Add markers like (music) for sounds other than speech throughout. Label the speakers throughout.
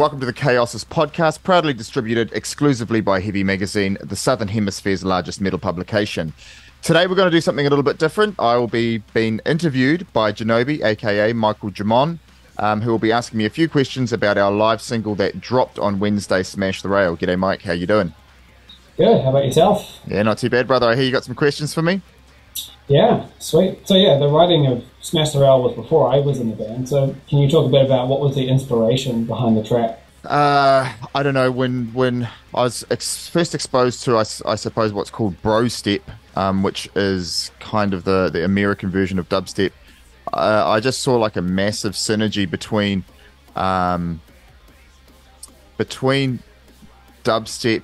Speaker 1: Welcome to the Kaosis podcast, proudly distributed exclusively by Heavy Magazine, the Southern Hemisphere's largest metal publication. Today we're going to do something a little bit different. I will be being interviewed by Genobi, aka Michael Jamon, um, who will be asking me a few questions about our live single that dropped on Wednesday, Smash the Rail. G'day, Mike. How you doing?
Speaker 2: Good. How about yourself?
Speaker 1: Yeah, not too bad, brother. I hear you got some questions for me.
Speaker 2: Yeah, sweet. So yeah, the writing of Smash the Rail was before I was in the band. So can you talk a bit about what was the inspiration behind the track?
Speaker 1: Uh, I don't know when when I was ex- first exposed to I, I suppose what's called bro step, um, which is kind of the the American version of dubstep. Uh, I just saw like a massive synergy between um, between dubstep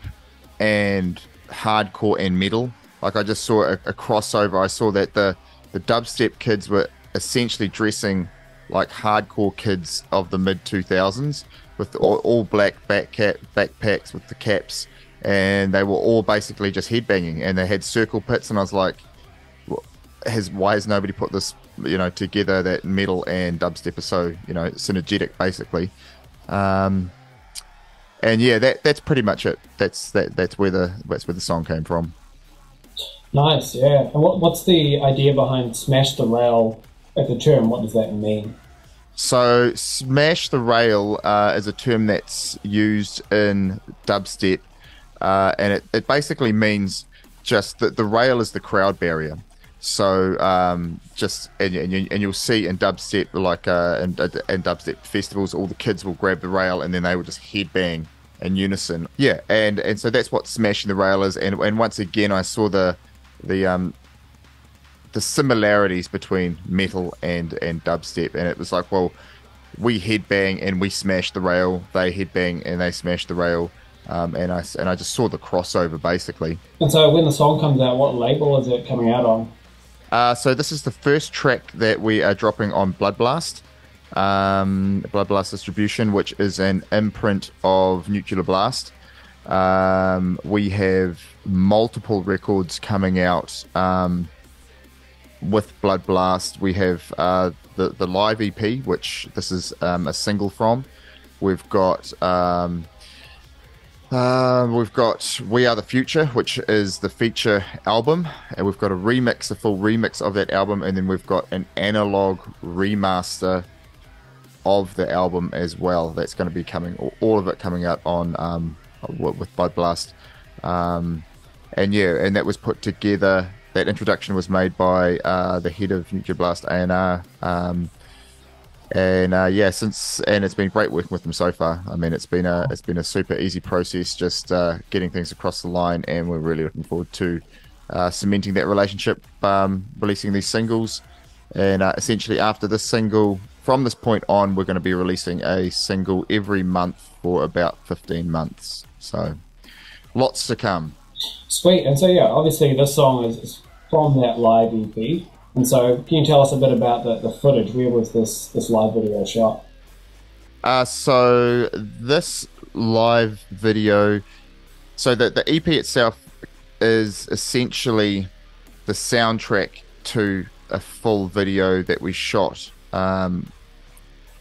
Speaker 1: and hardcore and metal. Like I just saw a, a crossover. I saw that the the dubstep kids were essentially dressing like hardcore kids of the mid 2000s with all, all black cap, backpacks with the caps. And they were all basically just headbanging and they had circle pits. And I was like has why has nobody put this you know together that metal and dubstep are so you know synergetic basically? Um and yeah that that's pretty much it. That's that that's where the that's where the song came from
Speaker 2: Nice, yeah. And what, what's the idea behind Smash the Rail as a term? What does that mean?
Speaker 1: So, smash the rail uh, is a term that's used in dubstep, uh, and it, it basically means just that the rail is the crowd barrier. So, um, just and, and, you, and you'll see in dubstep, like uh, in, in dubstep festivals, all the kids will grab the rail and then they will just headbang in unison. Yeah, and and so that's what smashing the rail is. And and once again, I saw the the um the similarities between metal and and dubstep, and it was like, well, we headbang and we smash the rail. They headbang and they smash the rail. Um, and I and I just saw the crossover basically.
Speaker 2: And so, when the song comes out, what label is it coming out on?
Speaker 1: Uh, so this is the first track that we are dropping on Blood Blast, um, Blood Blast Distribution, which is an imprint of Nuclear Blast. Um, we have multiple records coming out um, with Blood Blast. We have uh, the the live EP, which this is um, a single from. We've got uh, we've got We Are the Future, which is the feature album, and we've got a remix, a full remix of that album, and then we've got an analog remaster of the album as well. That's going to be coming, all of it coming out on um, with Blood Blast. Um, and yeah, and that was put together. That introduction was made by uh, the head of Nuclear Blast A&R. Um, and uh, yeah, since and it's been great working with them so far. I mean, it's been a it's been a super easy process, just uh, getting things across the line, and we're really looking forward to uh, cementing that relationship, um, releasing these singles, and uh, essentially after this single, from this point on, we're going to be releasing a single every month for about 15 months. So, lots to come.
Speaker 2: Sweet. And so, yeah, obviously, this song is, from that live EP. And so, can you tell us a bit about the, the footage? Where was this, this live video shot?
Speaker 1: Uh, so, this live video, so the, the EP itself is essentially the soundtrack to a full video that we shot. Um,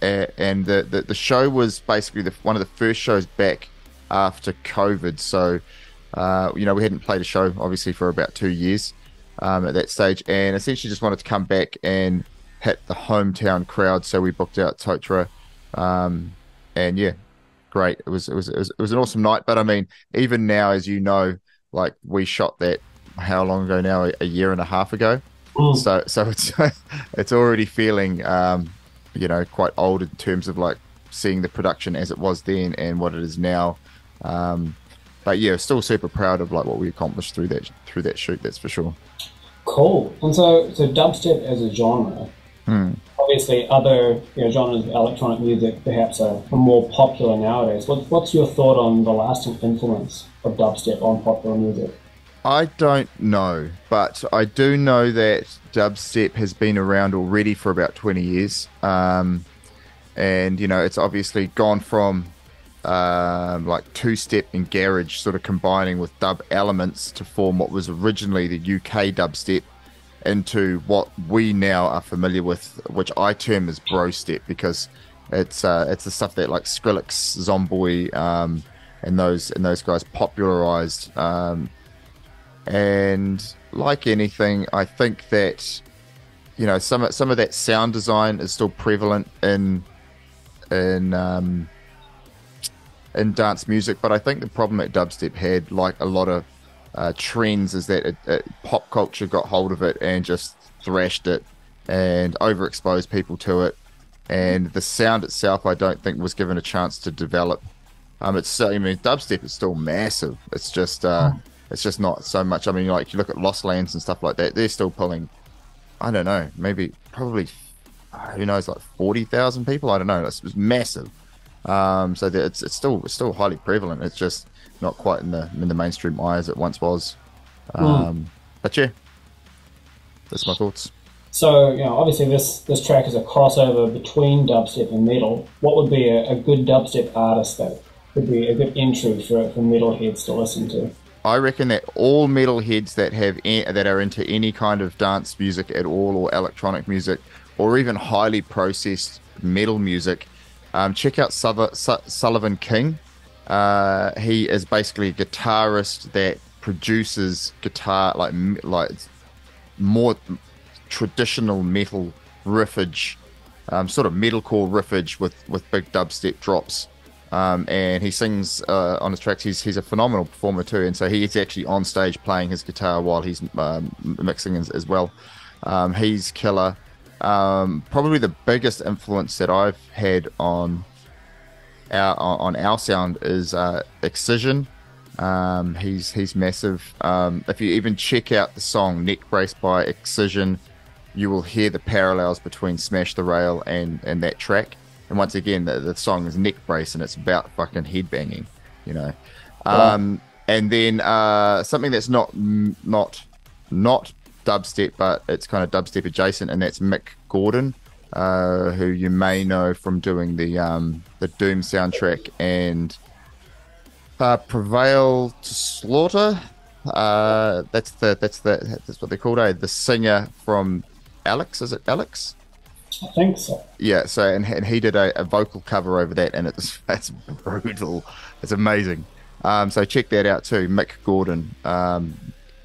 Speaker 1: and the, the, the show was basically the, one of the first shows back after COVID. So, uh, you know, we hadn't played a show obviously for about two years um, at that stage, and essentially just wanted to come back and hit the hometown crowd. So we booked out Totara, um, and yeah, great. It was, it was it was it was an awesome night. But I mean, even now, as you know, like we shot that how long ago now? A year and a half ago. Mm. So so it's (laughs) it's already feeling um, you know quite old in terms of like seeing the production as it was then and what it is now. Um, but yeah, still super proud of like what we accomplished through that through that shoot. That's for sure.
Speaker 2: Cool. And so, so dubstep as a genre.
Speaker 1: Hmm.
Speaker 2: Obviously, other you know, genres of electronic music perhaps are, are more popular nowadays. What, what's your thought on the lasting influence of dubstep on popular music?
Speaker 1: I don't know, but I do know that dubstep has been around already for about 20 years. Um, and, you know, it's obviously gone from um, like two step and garage sort of combining with dub elements to form what was originally the UK dubstep into what we now are familiar with, which I term as bro step because It's uh, it's the stuff that like Skrillex, Zomboy, um, and those and those guys popularized. Um, and like anything, I think that you know some some of that sound design is still prevalent in in um, in dance music, but I think the problem that dubstep had, like a lot of uh, trends, is that it, it, pop culture got hold of it and just thrashed it and overexposed people to it. And the sound itself, I don't think, was given a chance to develop. Um, it's I mean, dubstep is still massive. It's just uh, oh. It's just not so much. I mean, like you look at Lost Lands and stuff like that, they're still pulling. I don't know, maybe probably who knows, like forty thousand people. I don't know. It's, it's massive. Um, so it's it's still it's still highly prevalent. It's just not quite in the in the mainstream eye as it once was. Hmm. Um, mm. But yeah, that's my thoughts.
Speaker 2: So you know, obviously this this track is a crossover between dubstep and metal. What would be a, a good dubstep artist that would be a good entry for for metalheads to listen to?
Speaker 1: I reckon that all metalheads that have that are into any kind of dance music at all, or electronic music, or even highly processed metal music, um, check out Sullivan King. Uh, he is basically a guitarist that produces guitar like like more traditional metal riffage, um, sort of metalcore riffage with with big dubstep drops. Um, and he sings uh, on his tracks. He's he's a phenomenal performer too, and so he's actually on stage playing his guitar while he's um, mixing as, as well. Um, he's killer. Um, probably the biggest influence that I've had on our on our sound is uh, Excision. Um, he's he's massive. Um, if you even check out the song "Neck Brace" by Excision, you will hear the parallels between "Smash the Rail" and and that track. And once again, the, the song is "Neck Brace" and it's about fucking headbanging, you know. Um, and then uh, something that's not not not dubstep, but it's kind of dubstep adjacent, and that's Mick Gordon, uh, who you may know from doing the um, the Doom soundtrack and uh, Prevail to Slaughter. Uh, that's the that's the that's what they're called eh? the singer from Alex. Is it Alex?
Speaker 2: I think so.
Speaker 1: Yeah. So and, and he did a, a vocal cover over that, and it's (laughs) that's brutal. It's amazing. Um, so check that out too, Mick Gordon. Um,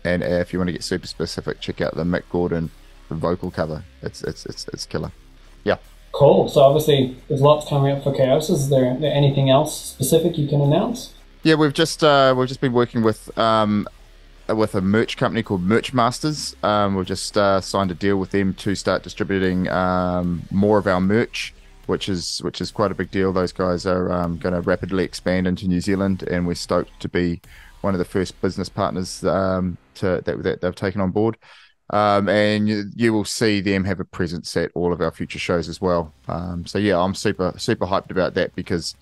Speaker 1: and if you want to get super specific, check out the Mick Gordon vocal cover. It's it's it's it's killer. Yeah.
Speaker 2: Cool. So obviously, there's lots coming up for Chaos. Is there, there anything else specific you can announce?
Speaker 1: Yeah, we've just uh, we've just been working with um, with a merch company called Merch Masters. Um, we've just uh, signed a deal with them to start distributing um, more of our merch, which is which is quite a big deal. Those guys are um, going to rapidly expand into New Zealand, and we're stoked to be one of the first business partners um, to that, that they've taken on board. Um, and you, you, will see them have a presence at all of our future shows as well. Um, so yeah, I'm super super hyped about that because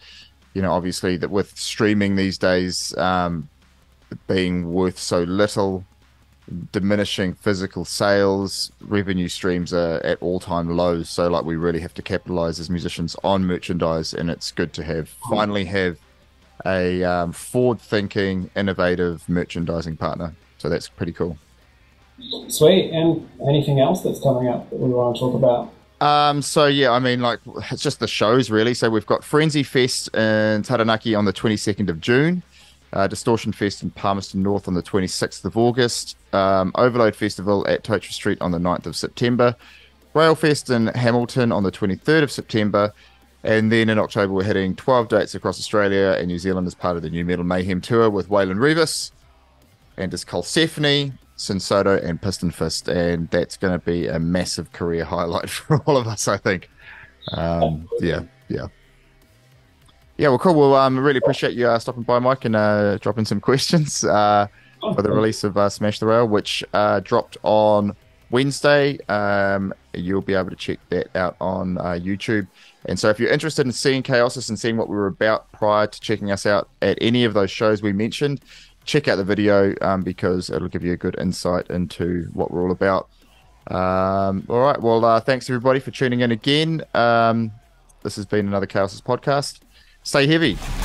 Speaker 1: you know obviously that with streaming these days um, being worth so little, diminishing physical sales, revenue streams are at all time lows. So like we really have to capitalize as musicians on merchandise, and it's good to have finally have a um, forward thinking, innovative merchandising partner. So that's pretty cool.
Speaker 2: Sweet. And anything else that's coming up that we want to talk about?
Speaker 1: Um, so yeah, I mean, like it's just the shows really. So we've got Frenzy Fest in Taranaki on the 22nd of June, uh, Distortion Fest in Palmerston North on the 26th of August, um, Overload Festival at Totara Street on the 9th of September, Railfest in Hamilton on the 23rd of September, and then in October we're hitting 12 dates across Australia and New Zealand as part of the Nu Metal Mayhem tour with Waylon Reavis and his Colsephone Sensoto and Piston Fist, and that's going to be a massive career highlight (laughs) for all of us, I think. Um, yeah, yeah. Yeah, well, cool. Well, um, really appreciate you uh, stopping by, Mike, and uh, dropping some (laughs) questions uh, for the release of uh, Smash the Rail, which uh, dropped on Wednesday. Um, you'll be able to check that out on uh, YouTube. And so, if you're interested in seeing Kaosis and seeing what we were about prior to checking us out at any of those shows we mentioned, check out the video um, because it'll give you a good insight into what we're all about. Um, all right. Well, thanks everybody for tuning in again. Um, this has been another Chaos podcast. Stay heavy.